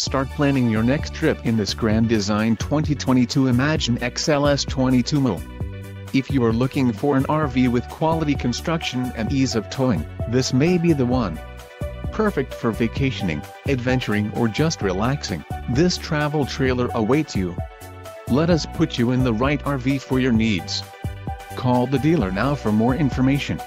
Start planning your next trip in this Grand Design 2022 Imagine XLS 22 MLE. If you are looking for an RV with quality construction and ease of towing, this may be the one. Perfect for vacationing, adventuring or just relaxing, this travel trailer awaits you. Let us put you in the right RV for your needs. Call the dealer now for more information.